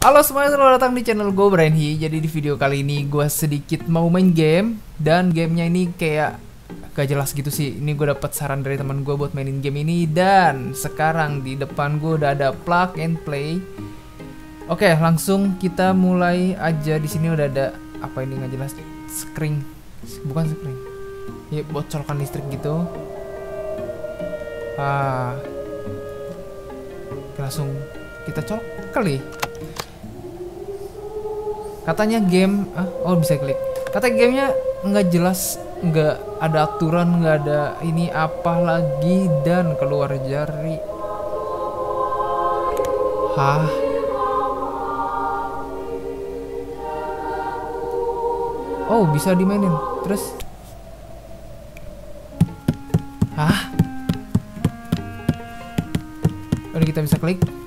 Halo semuanya, selamat datang di channel gue Brainhi Jadi di video kali ini gue sedikit mau main game Dan gamenya ini kayak gak jelas gitu sih. Ini gue dapet saran dari teman gue buat mainin game ini Dan sekarang di depan gue udah ada plug and play. Oke langsung kita mulai aja. Di sini udah ada apa ini nggak jelas. Screen. Bukan screen. Ya buat colokan listrik gitu. Ah. Langsung kita colok. Kali katanya game ah oh bisa klik. Kata gamenya nggak jelas nggak ada aturan nggak ada ini apa lagi dan keluar jari. Hah? Oh bisa dimainin. Terus? Hah? Udah kita bisa klik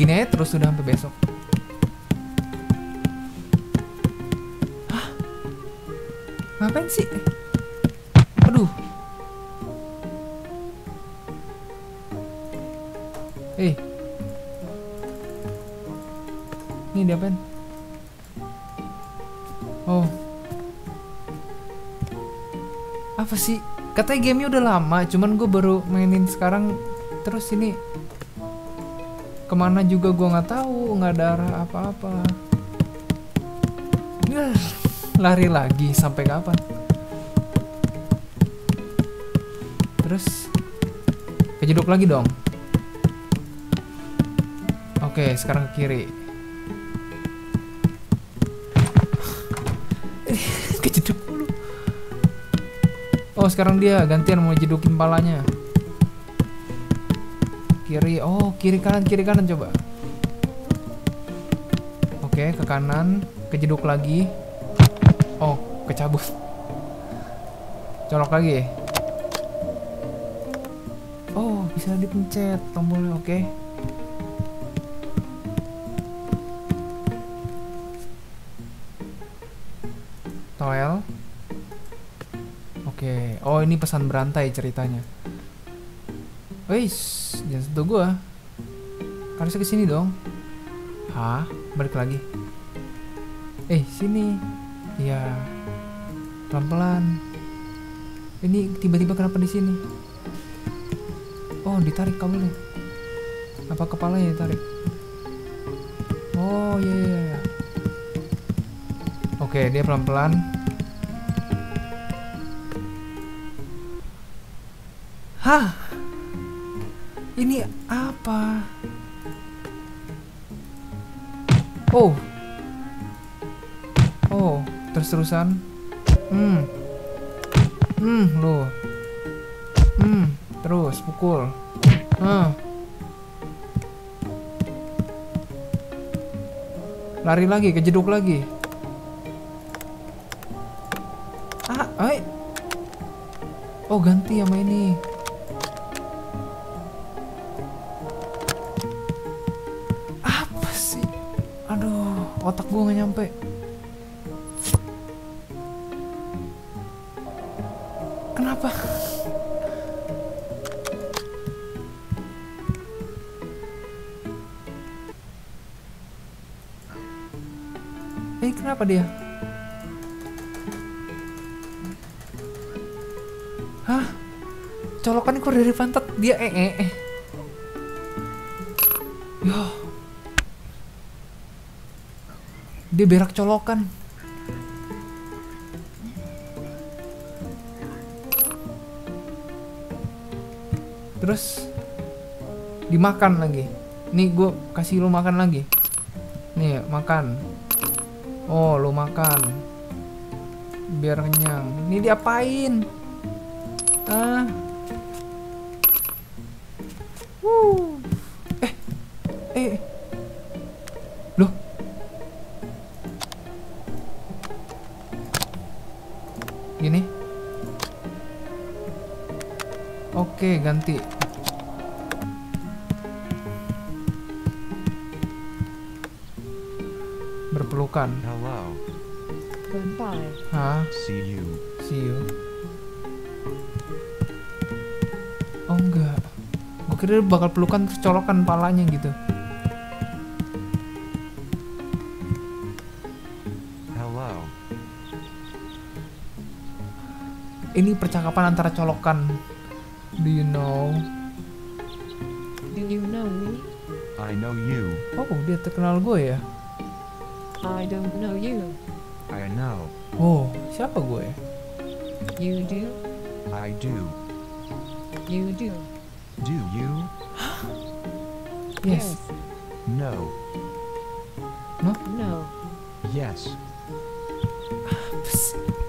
begini aja terus sudah sampai besok. Hah? ngapain sih? Aduh. Eh. Ini diapain oh. Apa sih? Katanya gamenya udah lama cuman gue baru mainin sekarang. Terus ini ke mana juga gue nggak tahu nggak ada arah apa-apa. Ya lari lagi sampai kapan? Terus kejeduk lagi dong. Oke sekarang ke kiri. Kejeduk dulu oh sekarang dia gantian mau jedukin palanya kiri. Oh kiri kanan kiri kanan coba. Oke ke kanan. Kejeduk lagi. Oh kecabut. Colok lagi. Oh bisa dipencet tombolnya oke. Oke. Oh ini pesan berantai ceritanya Wis, jangan sentuh gua. Harusnya ke sini dong. Hah? Balik lagi. Eh, sini. Iya. Pelan-pelan. Ini tiba-tiba kenapa di sini? Oh, ditarik kabelnya. Apa kepalanya ditarik? Oh, iya iya iya. Oke, dia pelan-pelan. Hah? Ini apa? Oh. Oh, terus-terusan. Hmm. Hmm, lo. Hmm, terus pukul. Hmm. Lari lagi, kejeduk lagi. Ah, ay. Oh, ganti sama ini. Otak gue nggak nyampe. Kenapa? Eh kenapa dia? Hah? Colokan keluar dari pantat? Dia eh eh eh. Yo. Dia berak colokan. Terus dimakan lagi. Nih gue kasih lu makan lagi. Nih makan. Oh lu makan. Biar kenyang. Ini diapain? Ah. Wuh. Ganti. Berpelukan. Hello. Goodbye. Hah? See you. See you. Oh enggak. kira bakal pelukan terus colokan palanya gitu Hello. ini percakapan antara colokan do you know Do you know me? I know you. oh dia terkenal gue ya I don't know you. I know. oh siapa gue You do? I do. You do? Do you? yes No. No. Yes.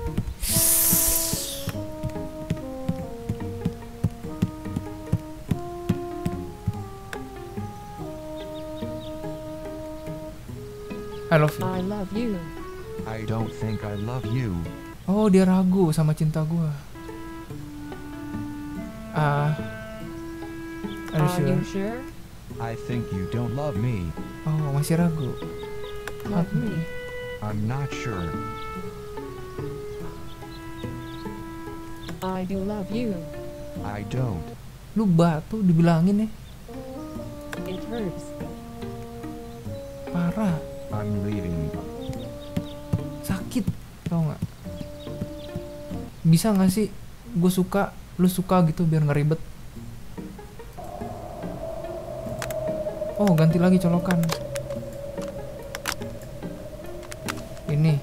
I love you. I love you. I don't think I love you. Oh, dia ragu sama cinta gua. Ah. are you Are sure? you sure? I think you don't love me. Oh, masih ragu. Love me. I'm not sure. I do love you. I don't. Lu batu dibilangin ya. It hurts. Parah, Sakit. Tau nggak? Bisa nggak sih gue suka, lu suka gitu biar nggak ribet. Oh, ganti lagi colokan. Ini.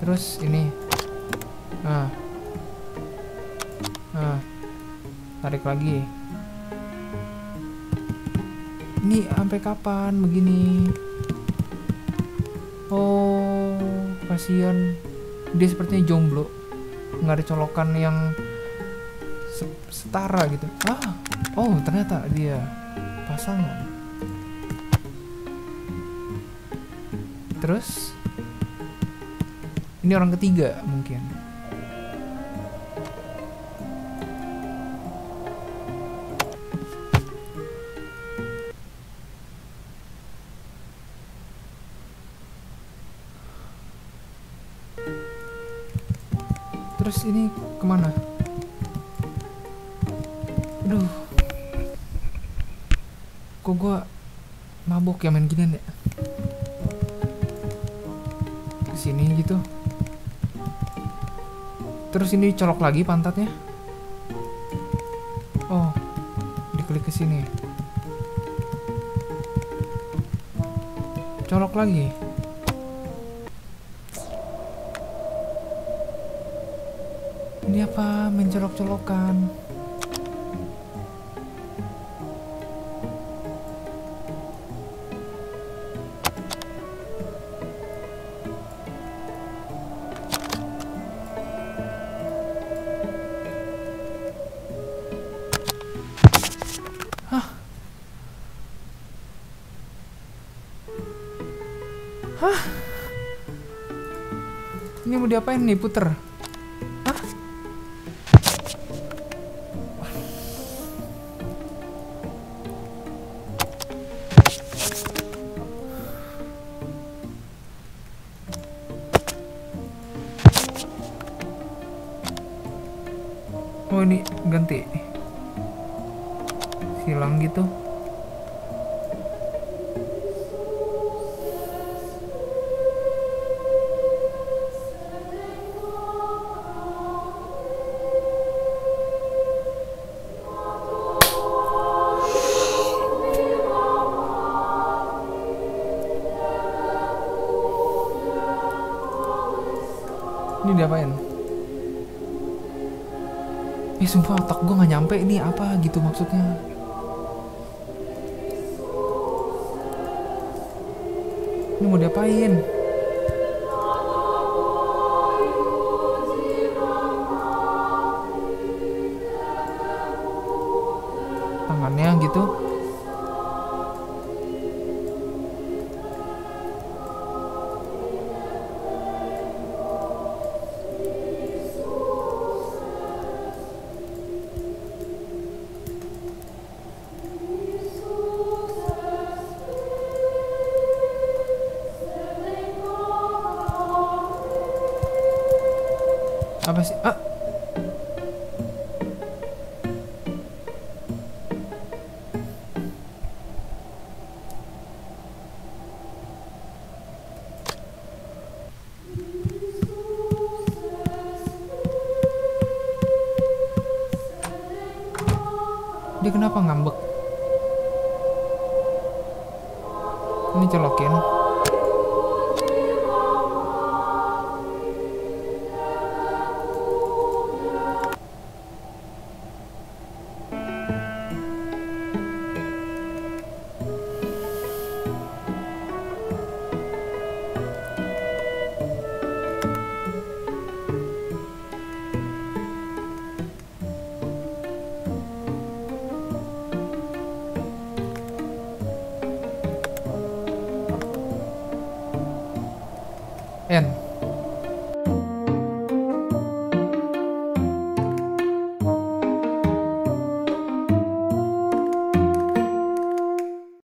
Terus ini. Nah. Nah. Tarik lagi. Ini sampai kapan begini? Oh, kasihan. Dia sepertinya jomblo. Nggak ada colokan yang se- setara gitu. Ah, oh ternyata dia pasangan. Terus ini orang ketiga mungkin. Terus ini ke mana? Aduh. Kok gua mabok ya main ginian ya? Ke sini gitu. Terus ini colok lagi pantatnya. Oh, diklik ke sini. Colok lagi. Ini apa? Main colok-colokan. Hah? Hah? Ini mau diapain nih puter? Oh ini ganti silang gitu. Ini diapain Eh sumpah otak gue gak nyampe ini apa gitu maksudnya Ini mau diapain? apa sih? Ah. Dia kenapa ngambek? Ini celokin. N